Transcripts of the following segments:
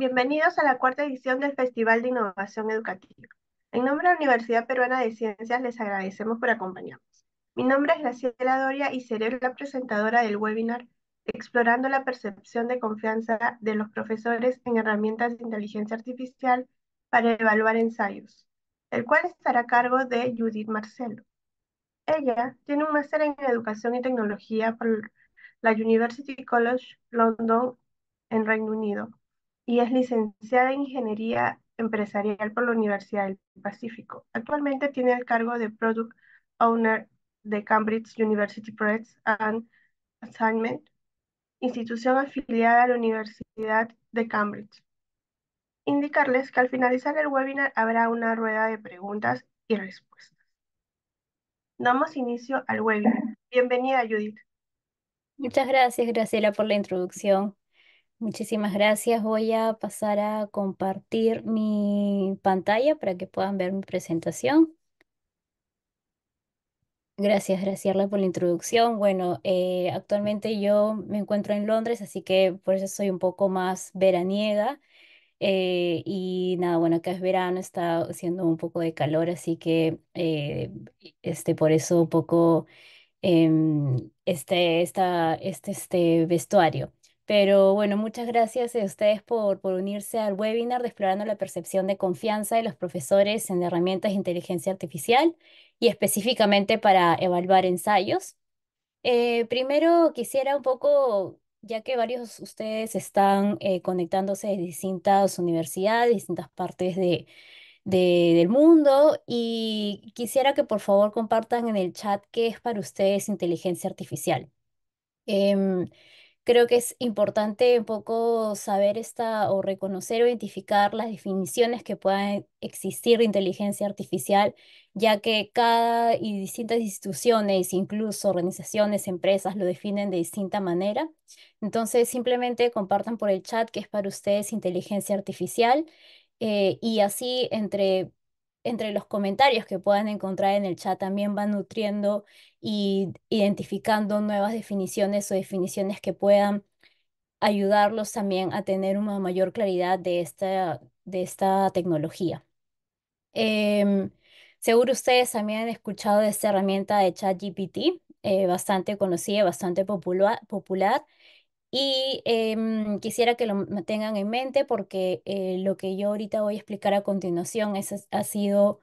Bienvenidos a la cuarta edición del Festival de Innovación Educativa. En nombre de la Universidad Peruana de Ciencias les agradecemos por acompañarnos. Mi nombre es Graciela Doria y seré la presentadora del webinar Explorando la percepción de confianza de los profesores en herramientas de inteligencia artificial para evaluar ensayos, el cual estará a cargo de Judith Marcelo. Ella tiene un máster en Educación y Tecnología por la University College London en Reino Unido y es licenciada en Ingeniería Empresarial por la Universidad del Pacífico. Actualmente tiene el cargo de Product Owner de Cambridge University Press and Assignment, institución afiliada a la Universidad de Cambridge. Indicarles que al finalizar el webinar habrá una rueda de preguntas y respuestas. Damos inicio al webinar. Bienvenida, Judith. Muchas gracias, Graciela, por la introducción. Muchísimas gracias. Voy a pasar a compartir mi pantalla para que puedan ver mi presentación. Gracias, Graciela, por la introducción. Bueno, eh, actualmente yo me encuentro en Londres, así que por eso soy un poco más veraniega. Eh, y nada, bueno, acá es verano, está haciendo un poco de calor, así que eh, este, por eso un poco em, este, esta, este, este vestuario. Pero bueno, muchas gracias a ustedes por, unirse al webinar de Explorando la Percepción de Confianza de los Profesores en Herramientas de Inteligencia Artificial y específicamente para evaluar ensayos. Eh, primero quisiera un poco, ya que varios de ustedes están eh, conectándose de distintas universidades, distintas partes de, del mundo, y quisiera que por favor compartan en el chat qué es para ustedes inteligencia artificial. Em, Creo que es importante un poco saber esta o reconocer o identificar las definiciones que puedan existir de inteligencia artificial, ya que cada y distintas instituciones, incluso organizaciones, empresas, lo definen de distinta manera. Entonces, simplemente compartan por el chat qué es para ustedes inteligencia artificial eh, y así entre entre los comentarios que puedan encontrar en el chat también van nutriendo y identificando nuevas definiciones o definiciones que puedan ayudarlos también a tener una mayor claridad de esta, de esta tecnología. Em, seguro ustedes también han escuchado de esta herramienta de ChatGPT, eh, bastante conocida, bastante popular, popular y em, quisiera que lo tengan en mente porque eh, lo que yo ahorita voy a explicar a continuación es, ha sido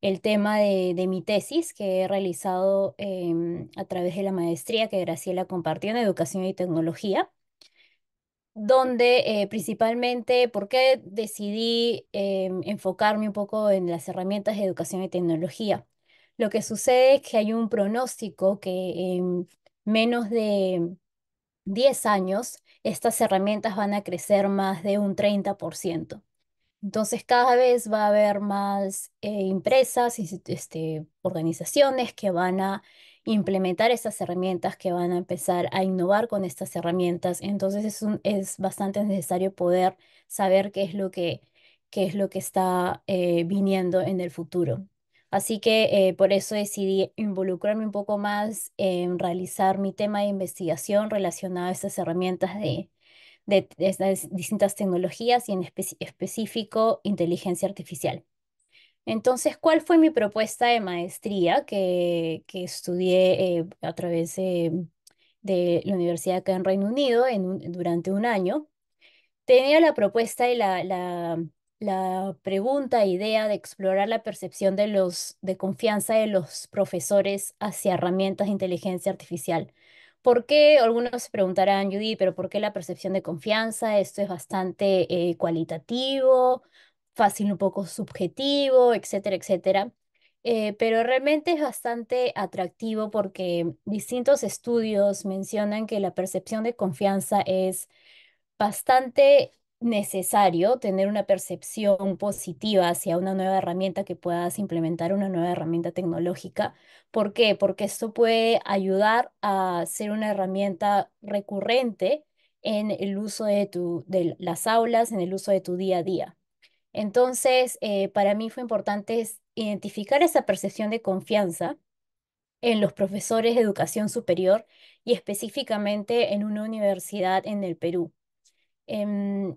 el tema de, mi tesis que he realizado em, a través de la maestría que Graciela compartió en Educación y Tecnología, donde eh, principalmente, ¿por qué decidí em, enfocarme un poco en las herramientas de educación y tecnología? Lo que sucede es que hay un pronóstico que en menos de 10 años, estas herramientas van a crecer más de un 30%. Entonces, cada vez va a haber más eh, empresas este, organizaciones que van a implementar estas herramientas, que van a empezar a innovar con estas herramientas. Entonces, es, es bastante necesario poder saber qué es lo que, qué es lo que está eh, viniendo en el futuro. Así que eh, por eso decidí involucrarme un poco más en realizar mi tema de investigación relacionado a estas herramientas de, estas distintas tecnologías y en específico inteligencia artificial. Entonces, ¿cuál fue mi propuesta de maestría que, que estudié eh, a través de, la universidad acá en Reino Unido en durante un año? Tenía la propuesta y la, la la pregunta, idea de explorar la percepción de los de confianza de los profesores hacia herramientas de inteligencia artificial. ¿Por qué? Algunos se preguntarán, Judy, pero ¿por qué la percepción de confianza? Esto es bastante eh, cualitativo, fácil, un poco subjetivo, etcétera, etcétera. Eh, pero realmente es bastante atractivo porque distintos estudios mencionan que la percepción de confianza es bastante necesario tener una percepción positiva hacia una nueva herramienta que puedas implementar, una nueva herramienta tecnológica. ¿Por qué? Porque esto puede ayudar a ser una herramienta recurrente en el uso de, tu, de las aulas, en el uso de tu día a día. Entonces, eh, para mí fue importante identificar esa percepción de confianza en los profesores de educación superior y específicamente en una universidad en el Perú. Em,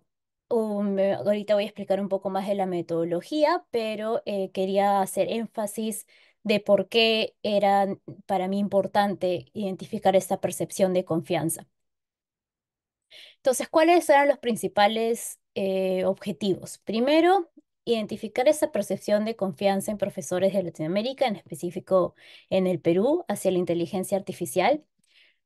Eh, ahorita voy a explicar un poco más de la metodología, pero eh, quería hacer énfasis de por qué era para mí importante identificar esta percepción de confianza. Entonces, ¿cuáles eran los principales eh, objetivos? Primero, identificar esa percepción de confianza en profesores de Latinoamérica, en específico en el Perú, hacia la inteligencia artificial.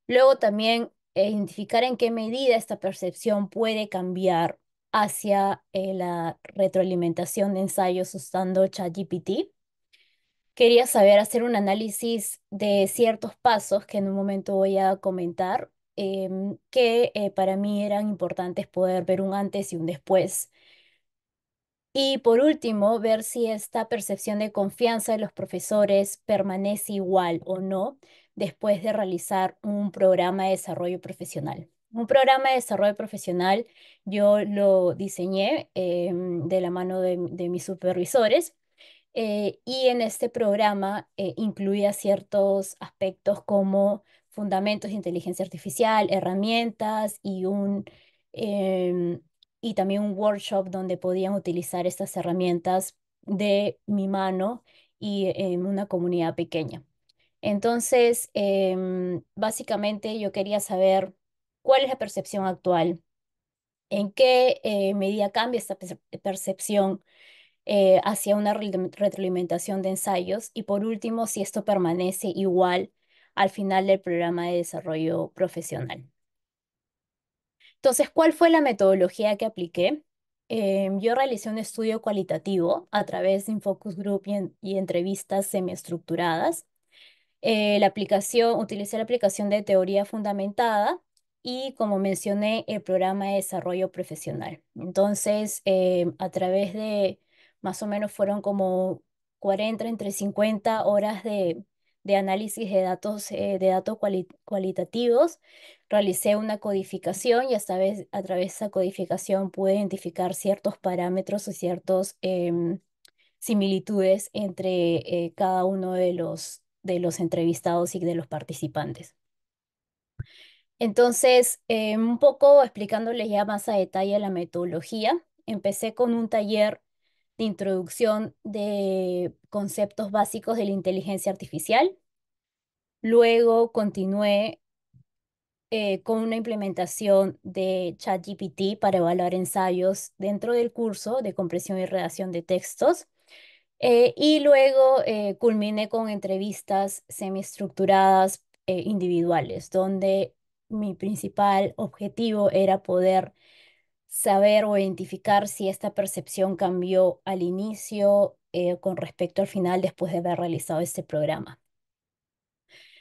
Luego también identificar en qué medida esta percepción puede cambiar hacia eh, la retroalimentación de ensayos usando ChatGPT. Quería saber hacer un análisis de ciertos pasos que en un momento voy a comentar, em, que eh, para mí eran importantes poder ver un antes y un después. Y por último, ver si esta percepción de confianza de los profesores permanece igual o no después de realizar un programa de desarrollo profesional. Un programa de desarrollo profesional yo lo diseñé em, de la mano de, mis supervisores eh, y en este programa eh, incluía ciertos aspectos como fundamentos de inteligencia artificial, herramientas y un... Em, y también un workshop donde podían utilizar estas herramientas de mi mano y en una comunidad pequeña. Entonces, em, básicamente yo quería saber cuál es la percepción actual, en qué eh, medida cambia esta percepción eh, hacia una retroalimentación de ensayos y por último, si esto permanece igual al final del programa de desarrollo profesional. Entonces, ¿cuál fue la metodología que apliqué? Em, yo realicé un estudio cualitativo a través de un focus group y, entrevistas semiestructuradas. Eh, la aplicación, utilicé la aplicación de teoría fundamentada y, como mencioné, el programa de desarrollo profesional. Entonces, em, a través de más o menos fueron como 40, entre 50 horas de, análisis de datos, eh, de datos cualitativos, realicé una codificación y a través, a través de esa codificación pude identificar ciertos parámetros o ciertas em, similitudes entre eh, cada uno de los, de los entrevistados y de los participantes. Entonces, em, un poco explicándoles ya más a detalle la metodología, empecé con un taller de introducción de conceptos básicos de la inteligencia artificial. Luego continué eh, con una implementación de ChatGPT para evaluar ensayos dentro del curso de compresión y redacción de textos. Eh, y luego eh, culminé con entrevistas semiestructuradas individuales, donde mi principal objetivo era poder saber o identificar si esta percepción cambió al inicio con respecto al final después de haber realizado este programa.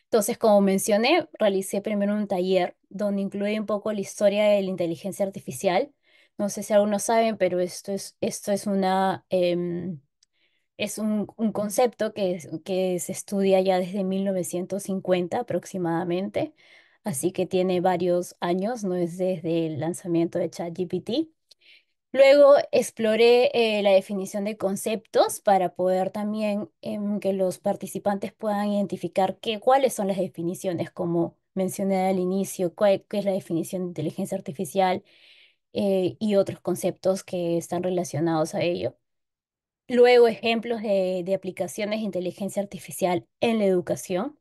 Entonces, como mencioné, realicé primero un taller donde incluye un poco la historia de la inteligencia artificial. No sé si algunos saben, pero esto es, esto es, una, em, es un, concepto que, que se estudia ya desde 1950 aproximadamente, así que tiene varios años, no es desde el lanzamiento de ChatGPT. Luego exploré eh, la definición de conceptos para poder también em, que los participantes puedan identificar qué, cuáles son las definiciones, como mencioné al inicio, qué es la definición de inteligencia artificial eh, y otros conceptos que están relacionados a ello. Luego ejemplos de aplicaciones de inteligencia artificial en la educación.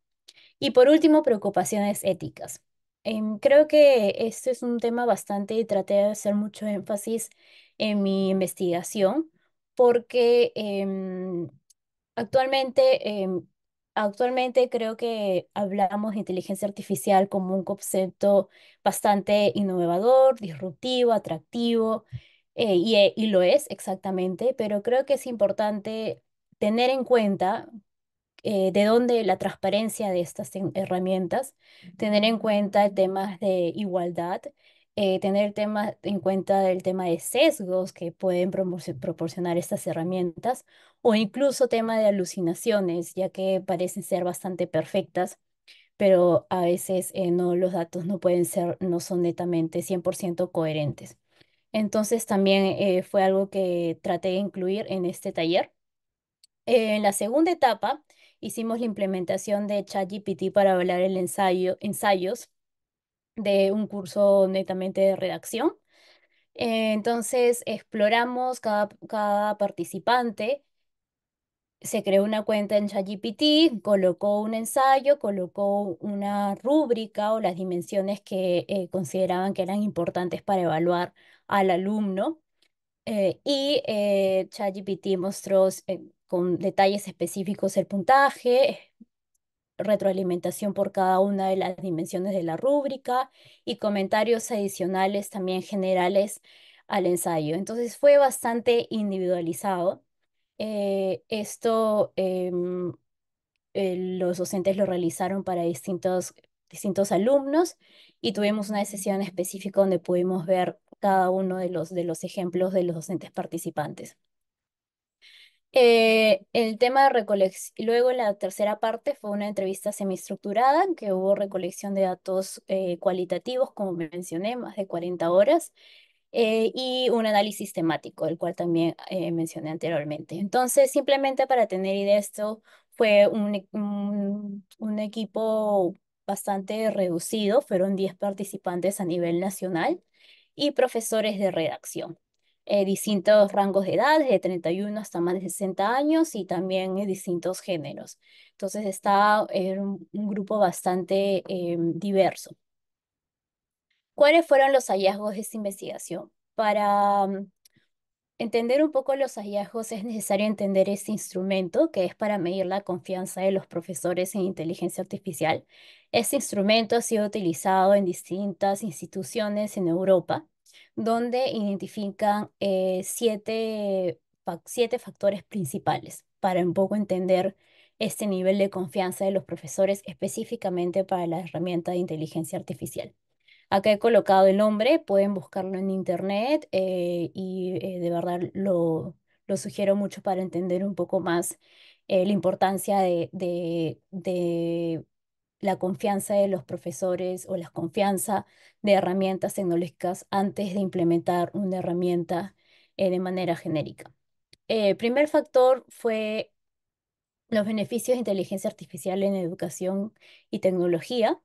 Y por último, preocupaciones éticas. Em, creo que este es un tema bastante y traté de hacer mucho énfasis en mi investigación porque em, actualmente, em, actualmente creo que hablamos de inteligencia artificial como un concepto bastante innovador, disruptivo, atractivo, eh, y, eh, y lo es exactamente, pero creo que es importante tener en cuenta eh, de dónde la transparencia de estas herramientas, tener en cuenta temas de igualdad, eh, tener tema, en cuenta el tema de sesgos que pueden proporcionar estas herramientas o incluso tema de alucinaciones, ya que parecen ser bastante perfectas, pero a veces eh, no, los datos no pueden ser, no son netamente 100% coherentes. Entonces también fue algo que traté de incluir en este taller. En la segunda etapa, hicimos la implementación de ChatGPT para hablar el ensayo, ensayos de un curso netamente de redacción. Eh, entonces exploramos cada, cada participante se creó una cuenta en ChatGPT, colocó un ensayo, colocó una rúbrica o las dimensiones que eh, consideraban que eran importantes para evaluar al alumno. eh, y eh, ChatGPT mostró con detalles específicos el puntaje, retroalimentación por cada una de las dimensiones de la rúbrica y comentarios adicionales también generales al ensayo. Entonces fue bastante individualizado. Eh, esto em, eh, los docentes lo realizaron para distintos, distintos alumnos y tuvimos una sesión específica donde pudimos ver cada uno de los, de los ejemplos de los docentes participantes. Eh, el tema de recolección, luego la tercera parte fue una entrevista semiestructurada en que hubo recolección de datos eh, cualitativos, como mencioné, más de 40 horas, eh, y un análisis temático, el cual también mencioné anteriormente. Entonces, simplemente para tener idea de esto, fue un, e- un equipo bastante reducido, fueron 10 participantes a nivel nacional y profesores de redacción. Eh, distintos rangos de edad, desde 31 hasta más de 60 años y también eh, distintos géneros. Entonces está era un, un grupo bastante em, diverso. ¿Cuáles fueron los hallazgos de esta investigación? Para mm, entender un poco los hallazgos es necesario entender este instrumento que es para medir la confianza de los profesores en inteligencia artificial. Este instrumento ha sido utilizado en distintas instituciones en Europa, donde identifican eh, siete, siete factores principales para un poco entender este nivel de confianza de los profesores específicamente para la herramienta de inteligencia artificial. Acá he colocado el nombre, pueden buscarlo en internet eh, y eh, de verdad lo, lo sugiero mucho para entender un poco más la importancia de, de, de la confianza de los profesores o la confianza de herramientas tecnológicas antes de implementar una herramienta eh, de manera genérica. El primer factor fue los beneficios de inteligencia artificial en educación y tecnología.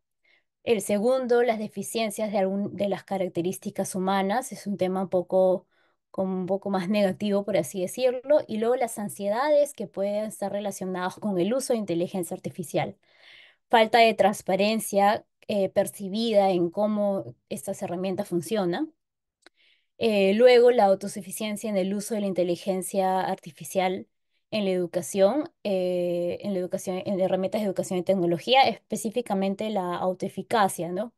El segundo, las deficiencias de, algún, de las características humanas, es un tema un poco, como un poco más negativo, por así decirlo. Y luego las ansiedades que pueden estar relacionadas con el uso de inteligencia artificial. Falta de transparencia eh, percibida en cómo estas herramientas funcionan. Eh, luego, la autosuficiencia en el uso de la inteligencia artificial en la educación, eh, en la educación, en herramientas de educación y tecnología, específicamente la autoeficacia, ¿no?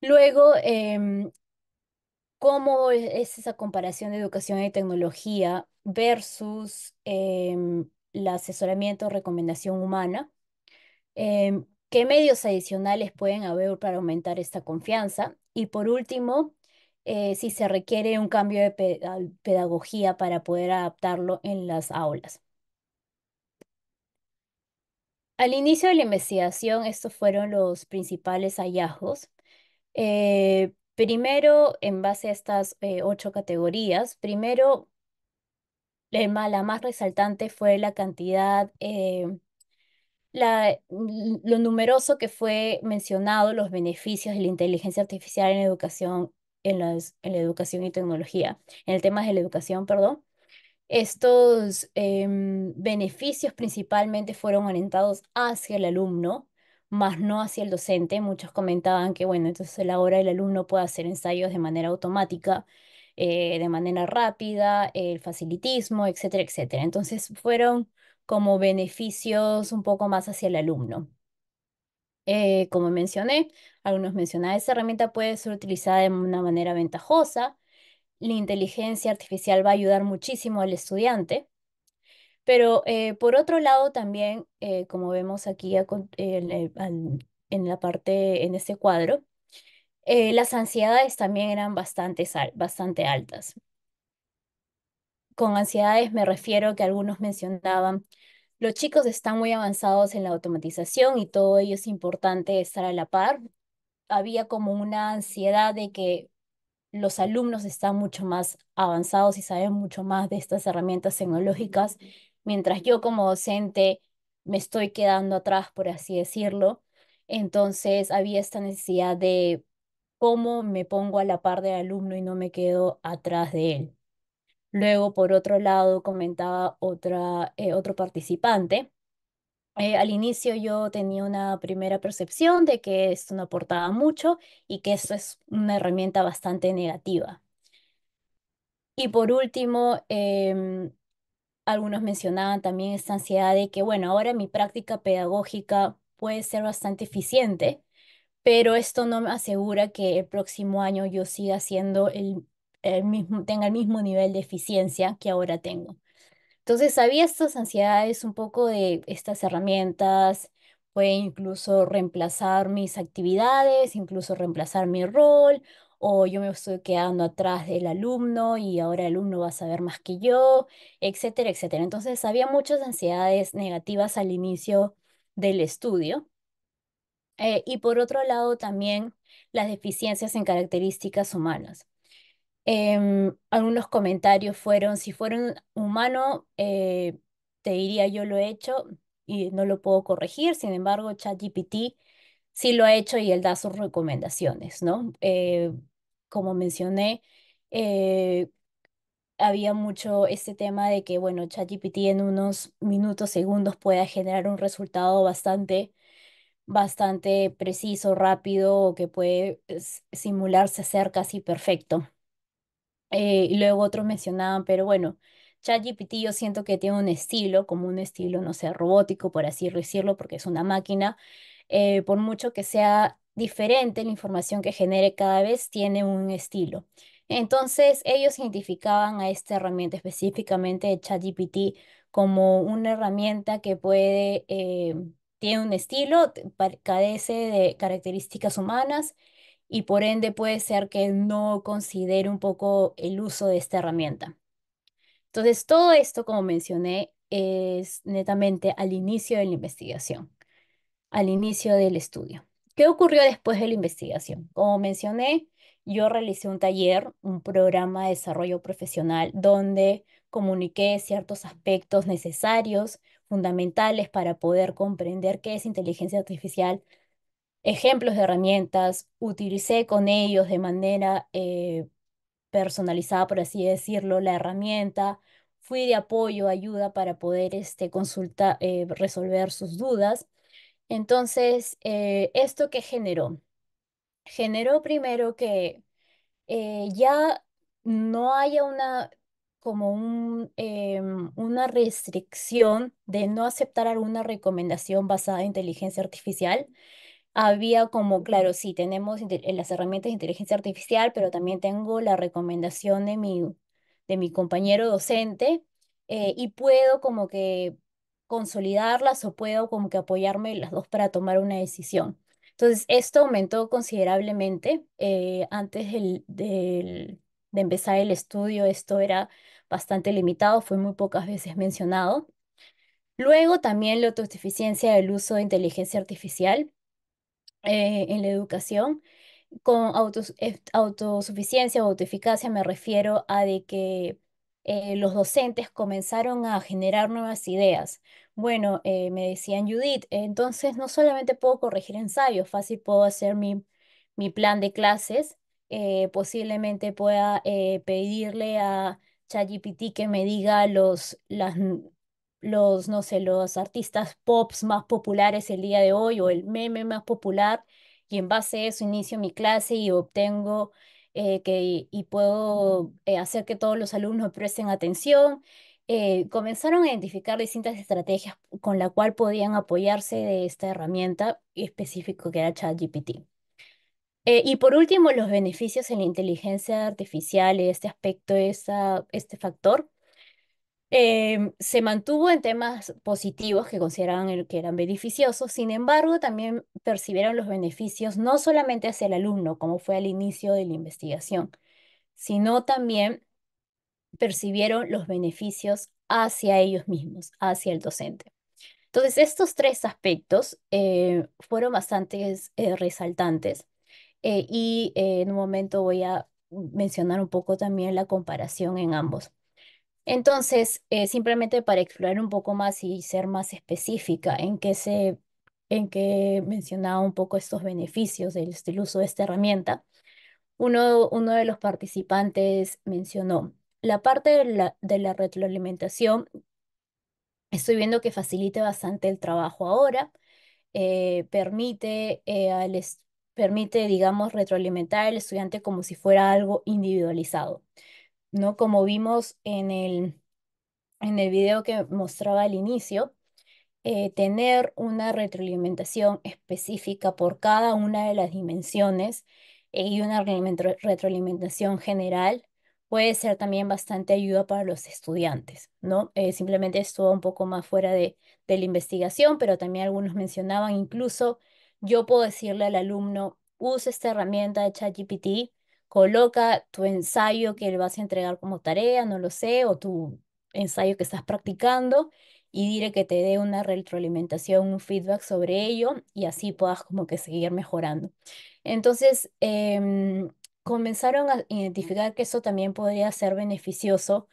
Luego, em, ¿cómo es esa comparación de educación y tecnología versus em, el asesoramiento o recomendación humana? Em, ¿qué medios adicionales pueden haber para aumentar esta confianza? Y por último, eh, si se requiere un cambio de pedagogía para poder adaptarlo en las aulas. Al inicio de la investigación, estos fueron los principales hallazgos. Eh, primero, en base a estas eh, ocho categorías, primero, la más resaltante fue la cantidad eh, la, lo numeroso que fue mencionado los beneficios de la inteligencia artificial en educación, en las, en la educación y tecnología, en el tema de la educación, perdón. Estos em, beneficios principalmente fueron orientados hacia el alumno, más no hacia el docente. Muchos comentaban que, bueno, entonces a la hora el alumno puede hacer ensayos de manera automática, eh, de manera rápida, el facilitismo, etcétera, etcétera. Entonces fueron como beneficios un poco más hacia el alumno. Eh, como mencioné, algunos mencionaban, esta herramienta puede ser utilizada de una manera ventajosa. La inteligencia artificial va a ayudar muchísimo al estudiante pero eh, por otro lado también, eh, como vemos aquí en, en la parte, en este cuadro, las ansiedades también eran bastante, bastante altas. Con ansiedades me refiero que algunos mencionaban, los chicos están muy avanzados en la automatización y todo ello es importante estar a la par. Había como una ansiedad de que los alumnos están mucho más avanzados y saben mucho más de estas herramientas tecnológicas, mientras yo como docente me estoy quedando atrás, por así decirlo. Entonces había esta necesidad de cómo me pongo a la par del alumno y no me quedo atrás de él. Luego, por otro lado, comentaba otra, eh, otro participante. eh, al inicio yo tenía una primera percepción de que esto no aportaba mucho y que esto es una herramienta bastante negativa. Y por último, em, algunos mencionaban también esta ansiedad de que, bueno, ahora mi práctica pedagógica puede ser bastante eficiente, pero esto no me asegura que el próximo año yo siga siendo el, el mismo, tenga el mismo nivel de eficiencia que ahora tengo. Entonces, había estas ansiedades un poco de estas herramientas, puede incluso reemplazar mis actividades, incluso reemplazar mi rol, o yo me estoy quedando atrás del alumno y ahora el alumno va a saber más que yo, etcétera, etcétera. Entonces, había muchas ansiedades negativas al inicio del estudio. Eh, y por otro lado, también las deficiencias en características humanas. Em, algunos comentarios fueron, si fuera un humano, eh, te diría yo lo he hecho y no lo puedo corregir, sin embargo, ChatGPT sí lo ha hecho y él da sus recomendaciones, ¿no? Eh, como mencioné, eh, había mucho este tema de que, bueno, ChatGPT en unos minutos, segundos pueda generar un resultado bastante bastante preciso, rápido, que puede simularse ser casi perfecto. Eh, y luego otros mencionaban, pero bueno, ChatGPT yo siento que tiene un estilo, como un estilo, no sé, robótico, por así decirlo, porque es una máquina. eh, por mucho que sea diferente, la información que genere cada vez tiene un estilo. Entonces, ellos identificaban a esta herramienta específicamente ChatGPT como una herramienta que puede, eh, tiene un estilo, carece de características humanas y por ende puede ser que no considere un poco el uso de esta herramienta. Entonces, todo esto, como mencioné, es netamente al inicio de la investigación, al inicio del estudio. ¿Qué ocurrió después de la investigación? Como mencioné, yo realicé un taller, un programa de desarrollo profesional donde comuniqué ciertos aspectos necesarios, fundamentales para poder comprender qué es inteligencia artificial ejemplos de herramientas, utilicé con ellos de manera eh, personalizada, por así decirlo, la herramienta, fui de apoyo, ayuda para poder este, consulta, eh, resolver sus dudas. Entonces, eh, ¿esto qué generó? Generó primero que ya no haya una como un, em, una restricción de no aceptar alguna recomendación basada en inteligencia artificial, había como, claro, sí, tenemos eh, las herramientas de inteligencia artificial, pero también tengo la recomendación de mi, de mi compañero docente eh, y puedo como que consolidarlas o puedo como que apoyarme las dos para tomar una decisión. Entonces, esto aumentó considerablemente. eh, antes del, del- de empezar el estudio, esto era bastante limitado, fue muy pocas veces mencionado. Luego también la autosuficiencia del uso de inteligencia artificial eh, en la educación. Con autos- autosuficiencia o autoeficacia me refiero a de que eh, los docentes comenzaron a generar nuevas ideas. Bueno, eh, me decían Judith, entonces no solamente puedo corregir ensayos, fácil puedo hacer mi, mi plan de clases, posiblemente pueda pedirle a ChatGPT que me diga los, las, los, no sé, los artistas pops más populares el día de hoy o el meme más popular y en base a eso inicio mi clase y obtengo eh, que, y puedo eh, hacer que todos los alumnos presten atención. Eh, comenzaron a identificar distintas estrategias con la cual podían apoyarse de esta herramienta específica que era ChatGPT. Eh, y por último, los beneficios en la inteligencia artificial, este aspecto, esa, este factor em, se mantuvo en temas positivos que consideraban que eran beneficiosos, sin embargo, también percibieron los beneficios no solamente hacia el alumno, como fue al inicio de la investigación, sino también percibieron los beneficios hacia ellos mismos, hacia el docente. Entonces, estos tres aspectos eh, fueron bastante resaltantes eh, y eh, en un momento voy a mencionar un poco también la comparación en ambos. Entonces, eh, simplemente para explorar un poco más y ser más específica en qué se, en qué mencionaba un poco estos beneficios del, uso de esta herramienta, Uno, uno de los participantes mencionó, la parte de la, retroalimentación, estoy viendo que facilita bastante el trabajo ahora, eh, permite, eh, permite, digamos, retroalimentar al estudiante como si fuera algo individualizado, ¿no? Como vimos en el, en el video que mostraba al inicio eh, tener una retroalimentación específica por cada una de las dimensiones eh, y una retroalimentación general puede ser también bastante ayuda para los estudiantes, ¿no? Eh, simplemente esto va un poco más fuera de, de la investigación, pero también algunos mencionaban, incluso yo puedo decirle al alumno, usa esta herramienta de ChatGPT, coloca tu ensayo que le vas a entregar como tarea, no lo sé, o tu ensayo que estás practicando y dile que te dé una retroalimentación, un feedback sobre ello y así puedas como que seguir mejorando. Entonces, em, comenzaron a identificar que eso también podría ser beneficioso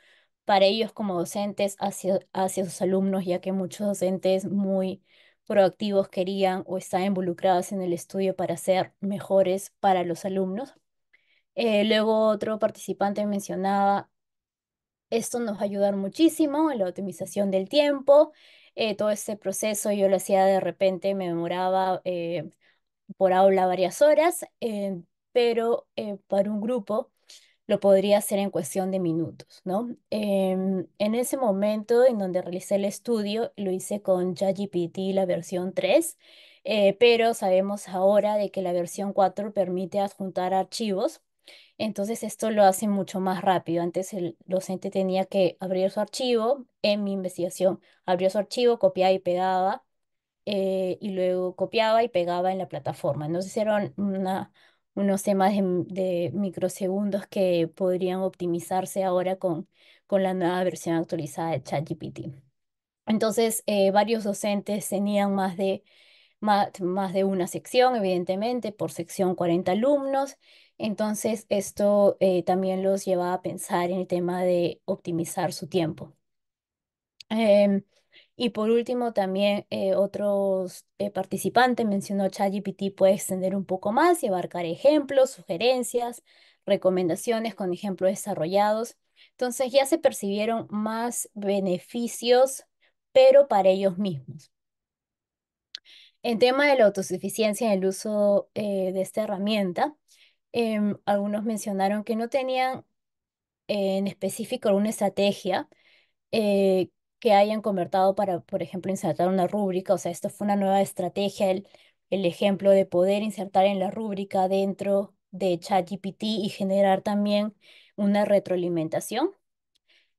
para ellos como docentes hacia, hacia sus alumnos, ya que muchos docentes muy proactivos querían o estaban involucrados en el estudio para ser mejores para los alumnos. Eh, luego otro participante mencionaba esto nos va a ayudar muchísimo en la optimización del tiempo. Eh, todo este proceso yo lo hacía de repente, me demoraba eh, por aula varias horas, eh, pero eh, para un grupo lo podría hacer en cuestión de minutos, ¿no? Em, en ese momento en donde realicé el estudio, lo hice con ChatGPT, la versión 3, eh, pero sabemos ahora de que la versión 4 permite adjuntar archivos entonces esto lo hace mucho más rápido. Antes el docente tenía que abrir su archivo, en mi investigación, abrió su archivo, copiaba y pegaba, eh, y luego copiaba y pegaba en la plataforma. Entonces eran una, unos temas de, microsegundos que podrían optimizarse ahora con, con la nueva versión actualizada de ChatGPT. Entonces, eh, varios docentes tenían más de más, de una sección, evidentemente, por sección 40 alumnos. Entonces, esto eh, también los lleva a pensar en el tema de optimizar su tiempo. Em, y por último, también eh, otros eh, participantes mencionó ChatGPT puede extender un poco más y abarcar ejemplos, sugerencias, recomendaciones con ejemplos desarrollados. Entonces ya se percibieron más beneficios, pero para ellos mismos. En tema de la autosuficiencia en el uso eh, de esta herramienta, em, algunos mencionaron que no tenían eh, en específico alguna estrategia eh, que hayan convertido para, por ejemplo, insertar una rúbrica. O sea, esto fue una nueva estrategia, el, el ejemplo de poder insertar en la rúbrica dentro de ChatGPT y generar también una retroalimentación.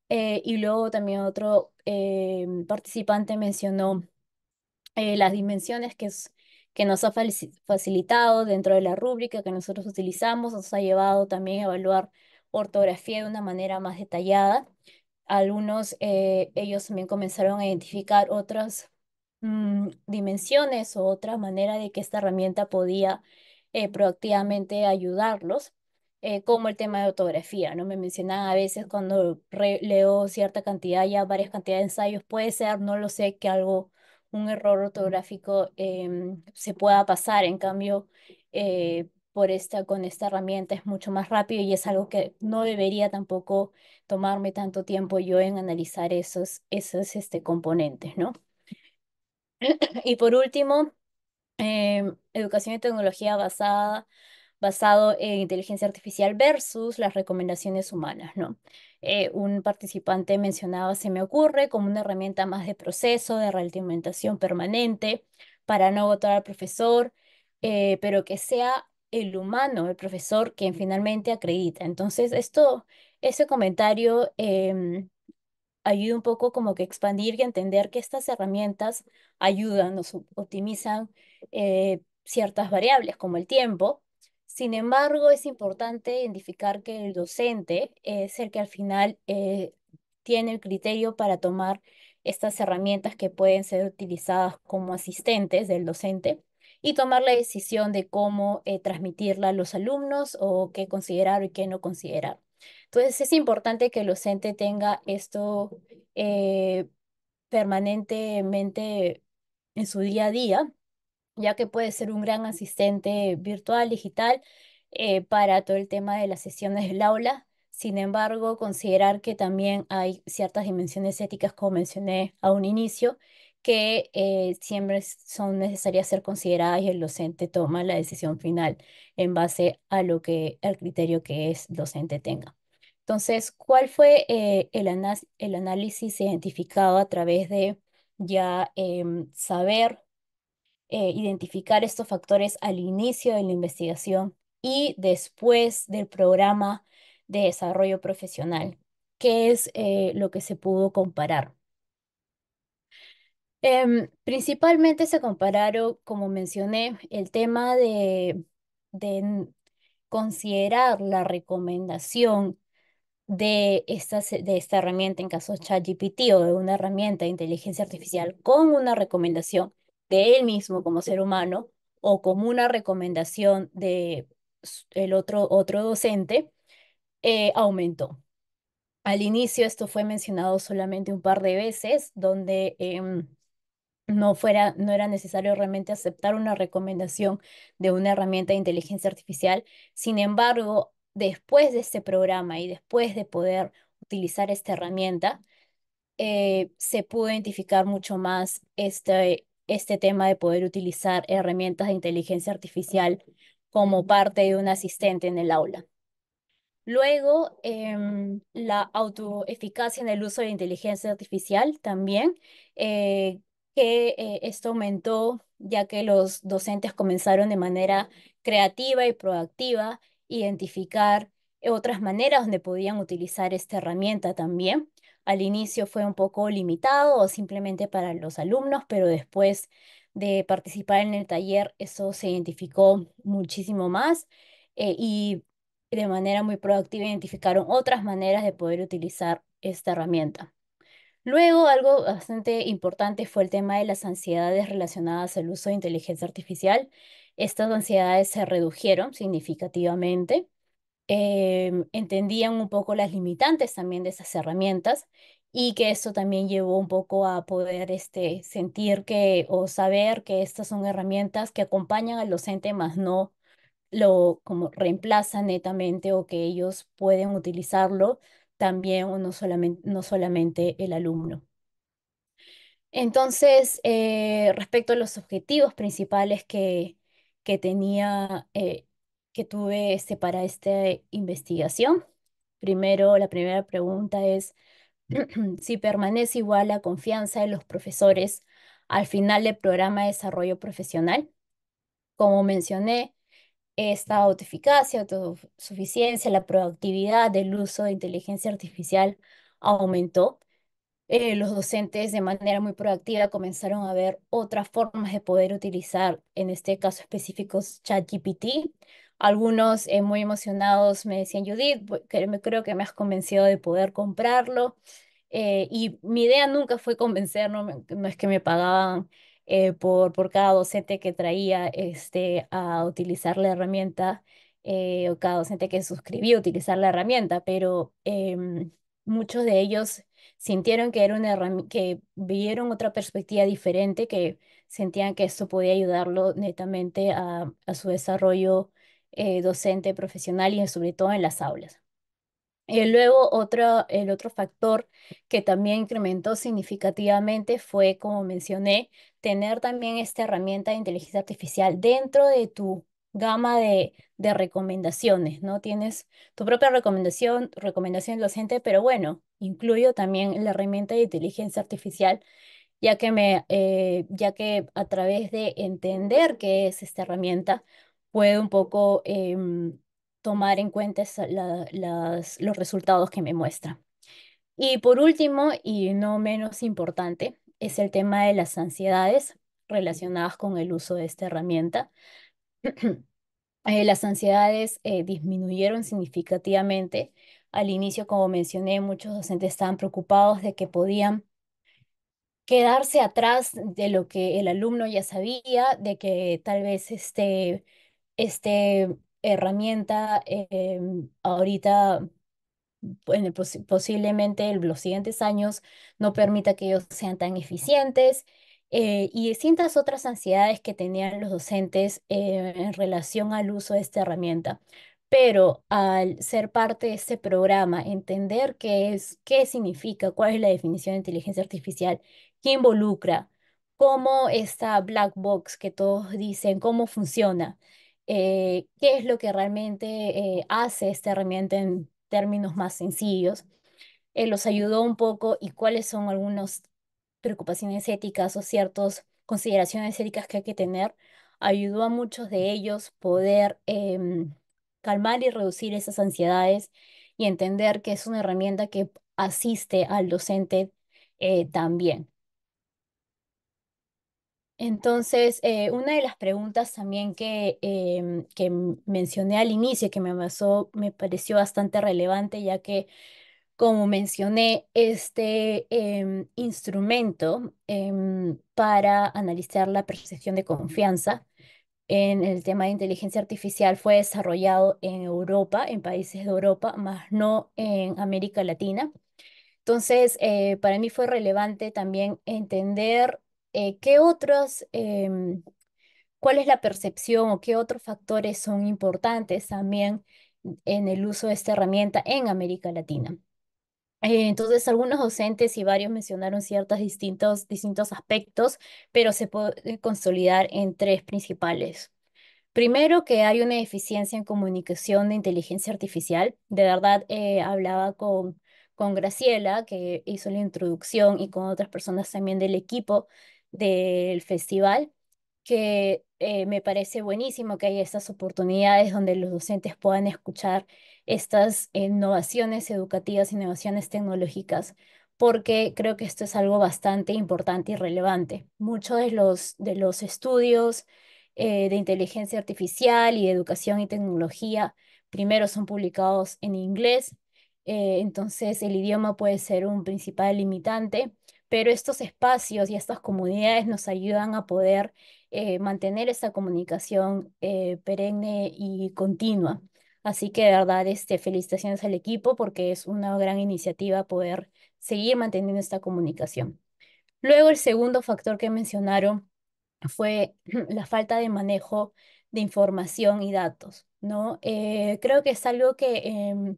Y luego también otro em, participante mencionó eh, las dimensiones que, que nos ha facilitado dentro de la rúbrica que nosotros utilizamos, nos ha llevado también a evaluar ortografía de una manera más detallada. Algunos, eh, ellos también comenzaron a identificar otras mm, dimensiones o otra manera de que esta herramienta podía eh, proactivamente ayudarlos. como el tema de ortografía, ¿no? Me mencionaban a veces cuando leo cierta cantidad, ya varias cantidades de ensayos, puede ser, no lo sé, que algo un error ortográfico em, se pueda pasar. En cambio, eh, por esta, con esta herramienta es mucho más rápido y es algo que no debería tampoco tomarme tanto tiempo yo en analizar esos, esos este, componentes, ¿no? Y por último, em, educación y tecnología basada, basado en inteligencia artificial versus las recomendaciones humanas, ¿no? Eh, un participante mencionaba, se me ocurre, como una herramienta más de proceso, de realimentación permanente, para no votar al profesor, eh, pero que sea el humano, el profesor, quien finalmente acredita. Entonces, esto, ese comentario... em, ayuda un poco como que expandir y entender que estas herramientas ayudan, nos op- optimizan eh, ciertas variables como el tiempo. Sin embargo, es importante identificar que el docente es el que al final eh, tiene el criterio para tomar estas herramientas que pueden ser utilizadas como asistentes del docente y tomar la decisión de cómo eh, transmitirla a los alumnos o qué considerar y qué no considerar. Entonces es importante que el docente tenga esto eh, permanentemente en su día a día, ya que puede ser un gran asistente virtual, digital, eh, para todo el tema de las sesiones del aula. Sin embargo, considerar que también hay ciertas dimensiones éticas, como mencioné a un inicio, que eh, siempre son necesarias ser consideradas y el docente toma la decisión final en base a lo que, al criterio que es docente tenga. Entonces, ¿cuál fue eh, el, el, análisis identificado a través de ya em, saber eh, identificar estos factores al inicio de la investigación y después del programa de desarrollo profesional? ¿Qué es eh, lo que se pudo comparar? Em, principalmente se compararon, como mencioné, el tema de, de considerar la recomendación de esta, de esta herramienta, en caso ChatGPT o de una herramienta de inteligencia artificial, con una recomendación de él mismo como ser humano o como una recomendación de el otro, otro docente, eh, aumentó. Al inicio esto fue mencionado solamente un par de veces, donde em, no, fuera, no era necesario realmente aceptar una recomendación de una herramienta de inteligencia artificial. Sin embargo, después de este programa y después de poder utilizar esta herramienta, eh, se pudo identificar mucho más este, este tema de poder utilizar herramientas de inteligencia artificial como parte de un asistente en el aula. Luego, em, la autoeficacia en el uso de inteligencia artificial también, eh, que eh, esto aumentó ya que los docentes comenzaron de manera creativa y proactiva identificar otras maneras donde podían utilizar esta herramienta también. Al inicio fue un poco limitado o simplemente para los alumnos, pero después de participar en el taller eso se identificó muchísimo más eh, y de manera muy proactiva identificaron otras maneras de poder utilizar esta herramienta. Luego, algo bastante importante fue el tema de las ansiedades relacionadas al uso de inteligencia artificial. Estas ansiedades se redujeron significativamente. Em, entendían un poco las limitantes también de esas herramientas y que esto también llevó un poco a poder este, sentir que o saber que estas son herramientas que acompañan al docente, más no lo como reemplazan netamente o que ellos pueden utilizarlo también o no solamente, no solamente el alumno. Entonces, eh, respecto a los objetivos principales que, que tenía, eh, que tuve este, para esta investigación, primero, la primera pregunta es si permanece igual la confianza de los profesores al final del programa de desarrollo profesional. Como mencioné, esta autoeficacia, autosuficiencia, la proactividad del uso de inteligencia artificial aumentó. Eh, los docentes de manera muy proactiva comenzaron a ver otras formas de poder utilizar, en este caso específico, ChatGPT. Algunos eh, muy emocionados me decían, Judith, creo que me has convencido de poder comprarlo. Eh, y mi idea nunca fue convencer, no, no es que me pagaban eh, por, por cada docente que traía este, a utilizar la herramienta eh, o cada docente que suscribía a utilizar la herramienta, pero em, muchos de ellos sintieron que era una que vieron otra perspectiva diferente, que sentían que esto podía ayudarlo netamente a, a su desarrollo eh, docente profesional y sobre todo en las aulas. Y luego otro, el otro factor que también incrementó significativamente fue, como mencioné, tener también esta herramienta de inteligencia artificial dentro de tu gama de, de recomendaciones, ¿no? Tienes tu propia recomendación, recomendación docente, pero bueno, incluyo también la herramienta de inteligencia artificial, ya que, me, eh, ya que a través de entender qué es esta herramienta, puedo un poco em, tomar en cuenta los resultados que me muestra. Y por último, y no menos importante, es el tema de las ansiedades relacionadas con el uso de esta herramienta. Eh, las ansiedades eh, disminuyeron significativamente. Al inicio, como mencioné, muchos docentes estaban preocupados de que podían quedarse atrás de lo que el alumno ya sabía, de que tal vez este, este herramienta em, ahorita posiblemente en los siguientes años no permita que ellos sean tan eficientes eh, y distintas otras ansiedades que tenían los docentes eh, en relación al uso de esta herramienta. Pero al ser parte de este programa, entender qué es, qué significa, cuál es la definición de inteligencia artificial, qué involucra, cómo esta black box que todos dicen, cómo funciona, eh, qué es lo que realmente eh, hace esta herramienta en términos más sencillos, eh, los ayudó un poco y cuáles son algunas preocupaciones éticas o ciertas consideraciones éticas que hay que tener, ayudó a muchos de ellos poder em, calmar y reducir esas ansiedades y entender que es una herramienta que asiste al docente también. Entonces, eh, una de las preguntas también que, em, que mencioné al inicio, que me, me pareció bastante relevante, ya que, como mencioné, este em, instrumento em, para analizar la percepción de confianza en el tema de inteligencia artificial fue desarrollado en Europa, en países de Europa, más no en América Latina. Entonces, eh, para mí fue relevante también entender eh, ¿qué otros, em, cuál es la percepción o qué otros factores son importantes también en el uso de esta herramienta en América Latina? Eh, entonces, algunos docentes y varios mencionaron ciertos distintos, distintos aspectos, pero se puede consolidar en tres principales. Primero, que hay una deficiencia en comunicación de inteligencia artificial. De verdad, eh, hablaba con, con Graciela, que hizo la introducción, y con otras personas también del equipo del festival, que eh, me parece buenísimo que haya estas oportunidades donde los docentes puedan escuchar estas innovaciones educativas, innovaciones tecnológicas, porque creo que esto es algo bastante importante y relevante. Muchos de los, de los estudios eh, de inteligencia artificial y educación y tecnología primero son publicados en inglés, eh, entonces el idioma puede ser un principal limitante pero estos espacios y estas comunidades nos ayudan a poder eh, mantener esta comunicación eh, perenne y continua. Así que de verdad, este, felicitaciones al equipo porque es una gran iniciativa poder seguir manteniendo esta comunicación. Luego, el segundo factor que mencionaron fue la falta de manejo de información y datos, ¿no? Eh, creo que es algo que em,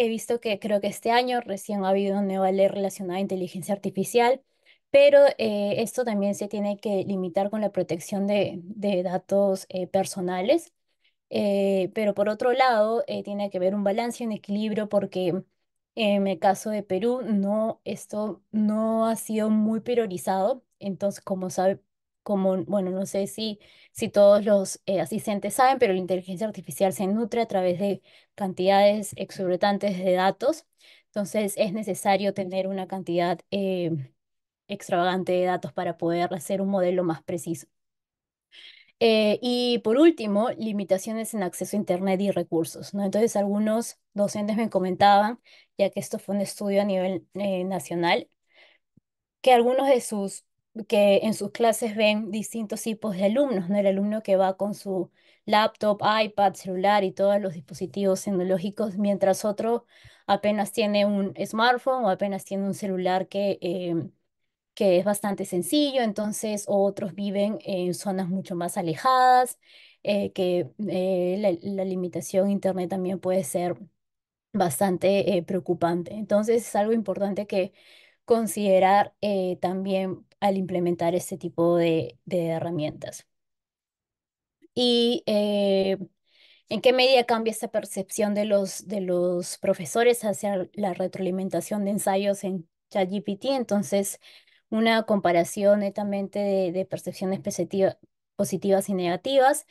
He visto que creo que este año recién ha habido una nueva ley relacionada a inteligencia artificial, pero eh, esto también se tiene que limitar con la protección de, datos eh, personales. Eh, pero por otro lado, tiene que haber un balance un equilibrio porque en el caso de Perú, no, esto no ha sido muy priorizado. Entonces, como sabe, como, bueno, no sé si, si todos los eh, asistentes saben, pero la inteligencia artificial se nutre a través de cantidades exorbitantes de datos. Entonces es necesario tener una cantidad eh, extravagante de datos para poder hacer un modelo más preciso. Eh, y por último, limitaciones en acceso a Internet y recursos. ¿no? Entonces algunos docentes me comentaban, ya que esto fue un estudio a nivel nacional, que algunos de sus que en sus clases ven distintos tipos de alumnos, ¿no? El alumno que va con su laptop, iPad, celular y todos los dispositivos tecnológicos, mientras otro apenas tiene un smartphone o apenas tiene un celular que, em, que es bastante sencillo, entonces otros viven en zonas mucho más alejadas, eh, que eh, la, limitación internet también puede ser bastante eh, preocupante. Entonces es algo importante que considerar también al implementar este tipo de, herramientas. Y eh, en qué medida cambia esta percepción de los, de los profesores hacia la retroalimentación de ensayos en ChatGPT. Entonces, una comparación netamente de, percepciones positivas y negativas.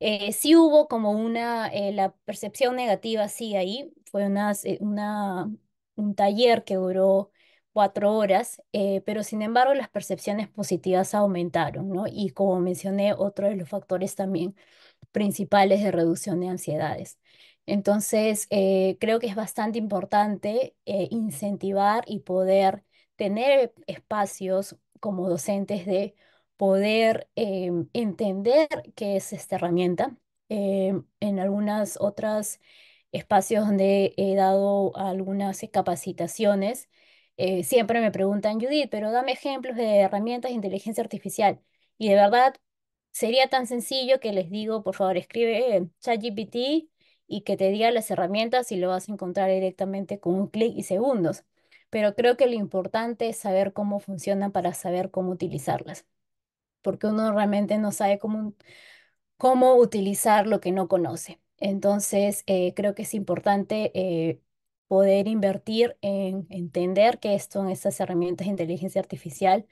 Eh, sí hubo como una, eh, la percepción negativa sí ahí, fue una, una, un taller que duró cuatro horas, eh, pero sin embargo las percepciones positivas aumentaron, ¿no? Y como mencioné, otro de los factores también principales de reducción de ansiedades. Entonces, eh, creo que es bastante importante eh, incentivar y poder tener espacios como docentes de poder entender qué es esta herramienta. En algunas otras espacios donde he dado algunas capacitaciones, eh, siempre me preguntan, Judith, pero dame ejemplos de herramientas de inteligencia artificial. Y de verdad, sería tan sencillo que les digo, por favor, escribe ChatGPT y que te diga las herramientas y lo vas a encontrar directamente con un clic y segundos. Pero creo que lo importante es saber cómo funcionan para saber cómo utilizarlas. Porque uno realmente no sabe cómo, cómo utilizar lo que no conoce. Entonces, eh, creo que es importante eh, poder invertir en entender qué son estas herramientas de inteligencia artificial,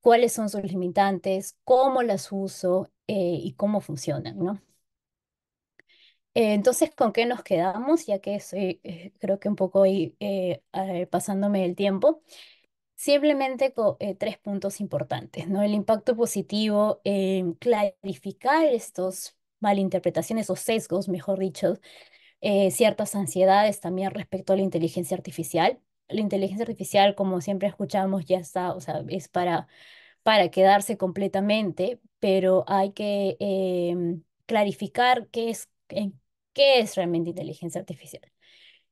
cuáles son sus limitantes, cómo las uso eh, y cómo funcionan, ¿no? entonces, ¿con qué nos quedamos? Ya que estoy, creo que un poco ahí pasándome el tiempo. Simplemente con tres puntos importantes, ¿no? El impacto positivo en clarificar estos malinterpretaciones o sesgos, mejor dicho, eh, ciertas ansiedades también respecto a la inteligencia artificial. La inteligencia artificial, como siempre escuchamos, ya está, o sea, es para, para quedarse completamente, pero hay que em, clarificar qué es, qué es realmente inteligencia artificial.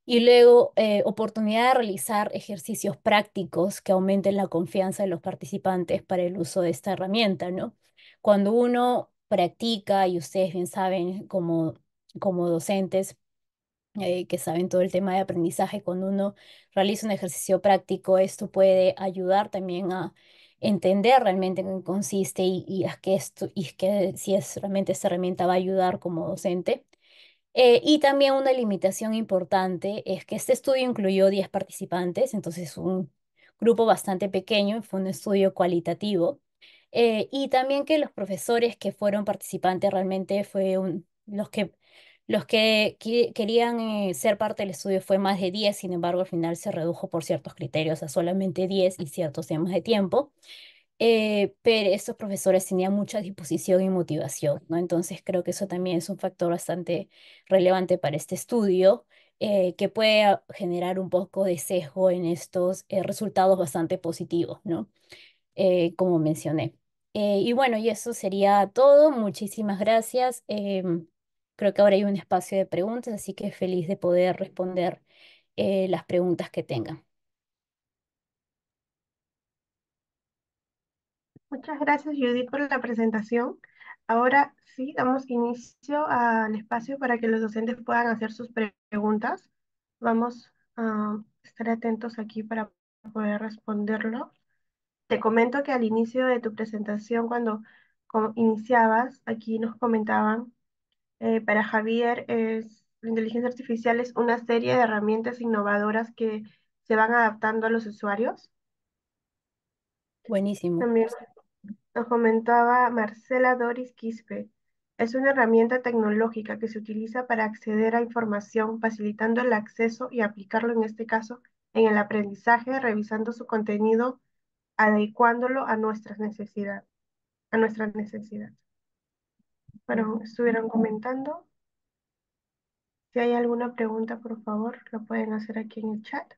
Y luego, eh, oportunidad de realizar ejercicios prácticos que aumenten la confianza de los participantes para el uso de esta herramienta, ¿no? Cuando uno practica, y ustedes bien saben como, como docentes, eh, que saben todo el tema de aprendizaje, cuando uno realiza un ejercicio práctico, esto puede ayudar también a entender realmente en qué consiste y, y, a esto, y que si es realmente esta herramienta va a ayudar como docente. Eh, y también una limitación importante es que este estudio incluyó 10 participantes, entonces un grupo bastante pequeño, fue un estudio cualitativo. Eh, y también que los profesores que fueron participantes realmente fue un, los que, los que querían eh, ser parte del estudio fue más de 10, sin embargo al final se redujo por ciertos criterios a solamente 10 y ciertos temas de tiempo. Eh, pero estos profesores tenían mucha disposición y motivación, ¿no? Entonces creo que eso también es un factor bastante relevante para este estudio, que puede generar un poco de sesgo en estos resultados bastante positivos, ¿no? como mencioné. Eh, y bueno, y eso sería todo. Muchísimas gracias. Creo que ahora hay un espacio de preguntas, así que feliz de poder responder eh, las preguntas que tengan. Muchas gracias, Judith, por la presentación. Ahora sí, damos inicio al espacio para que los docentes puedan hacer sus preguntas. Vamos a estar atentos aquí para poder responderlo. Te comento que al inicio de tu presentación, cuando iniciabas, aquí nos comentaban, eh, para Javier, es, la inteligencia artificial es una serie de herramientas innovadoras que se van adaptando a los usuarios. Buenísimo. También nos comentaba Marcela Doris Quispe. Es una herramienta tecnológica que se utiliza para acceder a información, facilitando el acceso y aplicarlo en este caso en el aprendizaje, revisando su contenido adecuándolo a nuestras necesidades, a nuestras necesidades. Bueno, estuvieron comentando. Si hay alguna pregunta, por favor, lo pueden hacer aquí en el chat.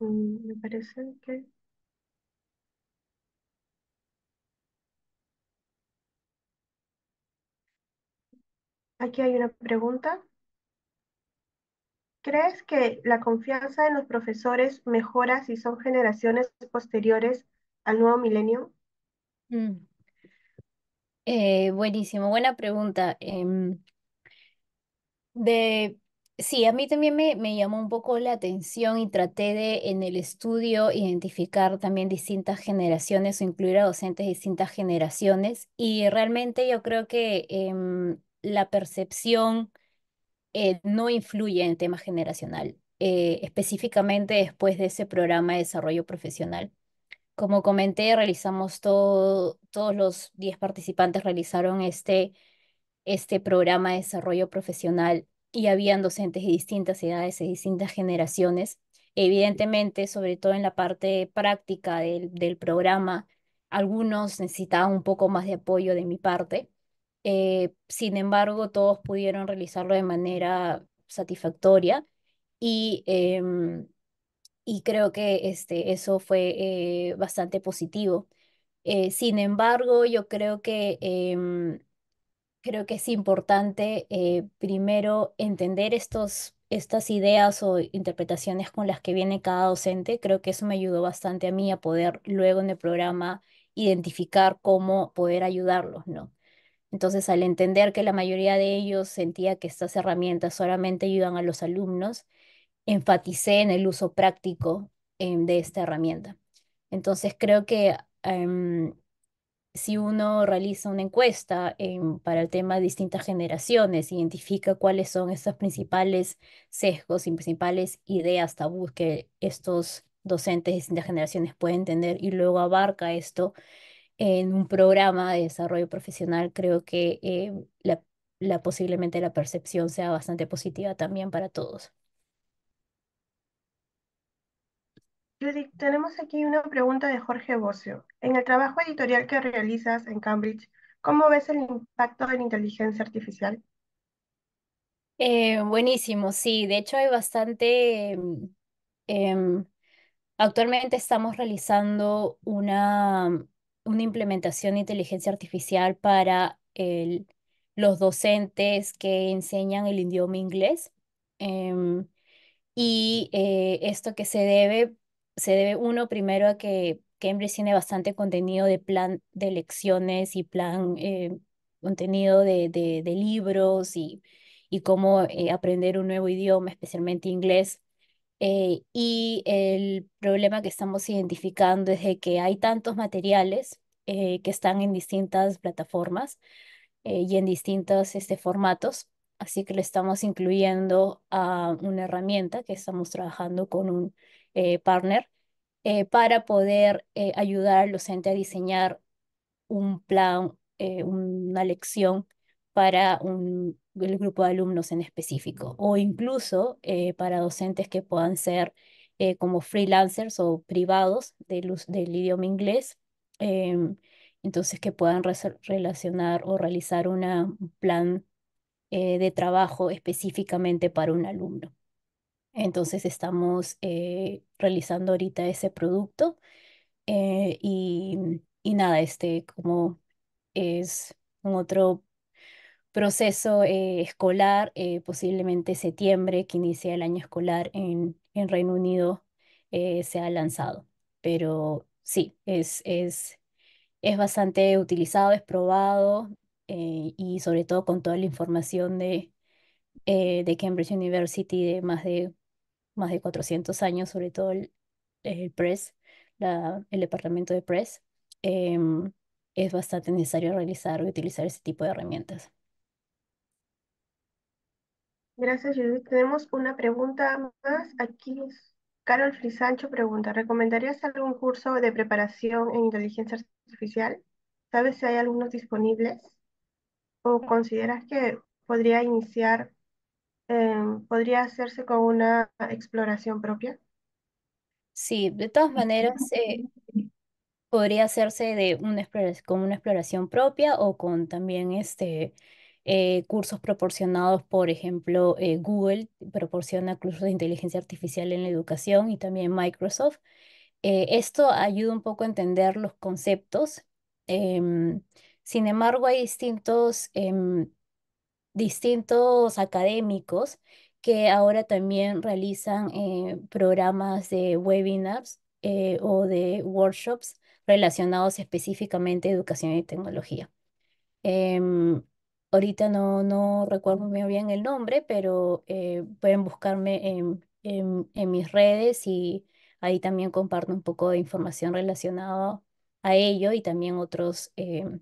Mm, me parece que Aquí hay una pregunta. ¿Crees que la confianza en los profesores mejora si son generaciones posteriores al nuevo milenio? Mm. Eh, buenísimo, buena pregunta. Em, de, sí, a mí también me, me llamó un poco la atención y traté de en el estudio identificar también distintas generaciones o incluir a docentes de distintas generaciones. Y realmente yo creo que em, la percepción eh, no influye en tema generacional, eh, específicamente después de ese programa de desarrollo profesional. Como comenté, realizamos todo, todos los 10 participantes realizaron este, este programa de desarrollo profesional y habían docentes de distintas edades y distintas generaciones. Evidentemente, sobre todo en la parte práctica del, del programa, algunos necesitaban un poco más de apoyo de mi parte eh, sin embargo, todos pudieron realizarlo de manera satisfactoria y, em, y creo que este, eso fue eh, bastante positivo. Eh, sin embargo, yo creo que em, Creo que es importante primero entender estos, estas ideas o interpretaciones con las que viene cada docente. Creo que eso me ayudó bastante a mí a poder luego en el programa identificar cómo poder ayudarlos, ¿no? Entonces, al entender que la mayoría de ellos sentía que estas herramientas solamente ayudan a los alumnos, enfaticé en el uso práctico em, de esta herramienta. Entonces, creo que em, si uno realiza una encuesta en- para el tema de distintas generaciones, identifica cuáles son estos principales sesgos y principales ideas tabús que estos docentes de distintas generaciones pueden tener y luego abarca esto en un programa de desarrollo profesional, creo que eh, la, la posiblemente la percepción sea bastante positiva también para todos. Judith, tenemos aquí una pregunta de Jorge Bocio. En el trabajo editorial que realizas en Cambridge, ¿cómo ves el impacto de la inteligencia artificial? Eh, buenísimo, sí, de hecho hay bastante... em, em, Actualmente estamos realizando una, una implementación de inteligencia artificial para el- los docentes que enseñan el idioma inglés. Em, y eh, esto que se debe, se debe uno primero a que Cambridge tiene bastante contenido de plan de lecciones y plan eh, contenido de, de, de libros y, y cómo eh, aprender un nuevo idioma, especialmente inglés. Eh, y el problema que estamos identificando es de que hay tantos materiales eh, que están en distintas plataformas eh, y en distintos este, formatos, así que le estamos incluyendo a una herramienta que estamos trabajando con un partner para poder ayudar al docente a diseñar un plan, una lección para un, el grupo de alumnos en específico, o incluso eh, para docentes que puedan ser eh, como freelancers o privados del, del idioma inglés, em, entonces que puedan relacionar o realizar una, un plan eh, de trabajo específicamente para un alumno. Entonces estamos realizando ahorita ese producto y, y nada, este como es un otro proceso eh, escolar, eh, posiblemente septiembre, que inicia el año escolar en, Reino Unido, eh, se ha lanzado. Pero sí, es, es, es bastante utilizado, es probado y sobre todo con toda la información de, de Cambridge University de más de, más de 400 años, sobre todo el, el PRESS, el departamento de PRESS. em, es bastante necesario realizar y utilizar ese tipo de herramientas. Gracias, Judith. Tenemos una pregunta más. Aquí es Carol Frisancho pregunta, ¿recomendarías algún curso de preparación en inteligencia artificial? ¿Sabes si hay algunos disponibles? ¿O consideras que podría iniciar, em, podría hacerse con una exploración propia? Sí, de todas maneras, eh, podría hacerse de una con una exploración propia o con también este, eh, cursos proporcionados, por ejemplo, eh, Google proporciona cursos de inteligencia artificial en la educación y también Microsoft. Eh, esto ayuda un poco a entender los conceptos. em, sin embargo, hay distintos em, distintos académicos que ahora también realizan eh, programas de webinars eh, o de workshops relacionados específicamente a educación y tecnología. Ahorita no, no recuerdo muy bien el nombre, pero eh, pueden buscarme en, en, mis redes y ahí también comparto un poco de información relacionada a ello y también otros em,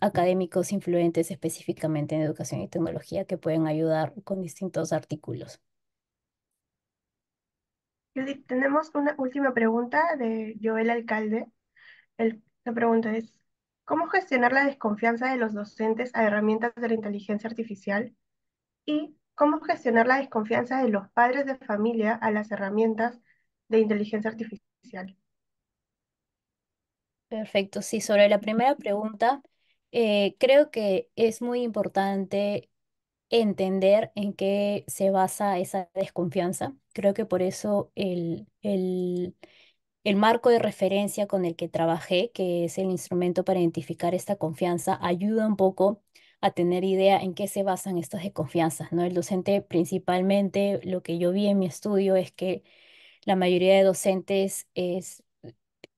académicos influentes específicamente en educación y tecnología que pueden ayudar con distintos artículos. Judith, tenemos una última pregunta de Joel Alcalde. El- la pregunta es, ¿cómo gestionar la desconfianza de los docentes a herramientas de la inteligencia artificial? ¿Y cómo gestionar la desconfianza de los padres de familia a las herramientas de inteligencia artificial? Perfecto. Sí, sobre la primera pregunta, eh, creo que es muy importante entender en qué se basa esa desconfianza. Creo que por eso el, el el marco de referencia con el que trabajé, que es el instrumento para identificar esta confianza, ayuda un poco a tener idea en qué se basan estas desconfianzas, ¿no? El docente principalmente, lo que yo vi en mi estudio es que la mayoría de docentes es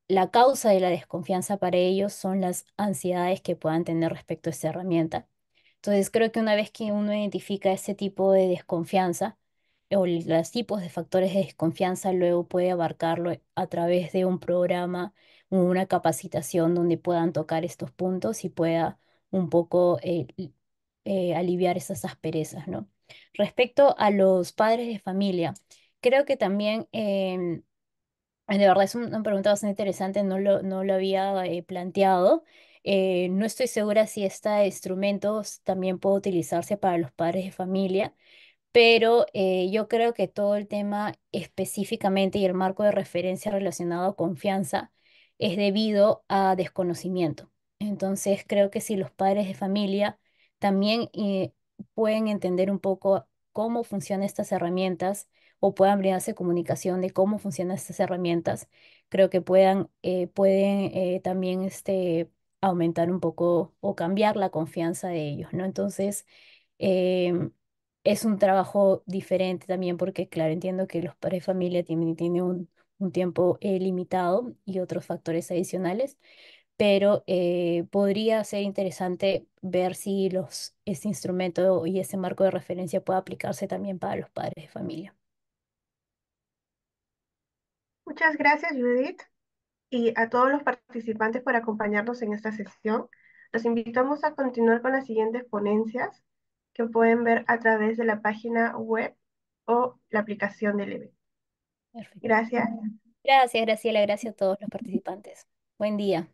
la causa de la desconfianza para ellos son las ansiedades que puedan tener respecto a esta herramienta. Entonces creo que una vez que uno identifica ese tipo de desconfianza o los tipos de factores de desconfianza, luego puede abarcarlo a través de un programa o una capacitación donde puedan tocar estos puntos y pueda un poco eh, eh, aliviar esas asperezas, ¿no? Respecto a los padres de familia, creo que también em, de verdad es una pregunta bastante interesante, no lo, no lo había eh, planteado. Eh, no estoy segura si este instrumento también puede utilizarse para los padres de familia, pero eh, yo creo que todo el tema específicamente y el marco de referencia relacionado a confianza es debido a desconocimiento. Entonces creo que si los padres de familia también pueden entender un poco cómo funcionan estas herramientas, o puedan brindarse comunicación de cómo funcionan estas herramientas, creo que puedan, eh, pueden eh, también este, aumentar un poco o cambiar la confianza de ellos, ¿no? Entonces, em, es un trabajo diferente también porque, claro, entiendo que los padres de familia tienen, tienen un, un tiempo eh, limitado y otros factores adicionales, pero podría ser interesante ver si los, este instrumento y ese marco de referencia puede aplicarse también para los padres de familia. Muchas gracias, Judith, y a todos los participantes por acompañarnos en esta sesión. Los invitamos a continuar con las siguientes ponencias que pueden ver a través de la página web o la aplicación del evento. Gracias. Gracias, Graciela. Gracias a todos los participantes. Buen día.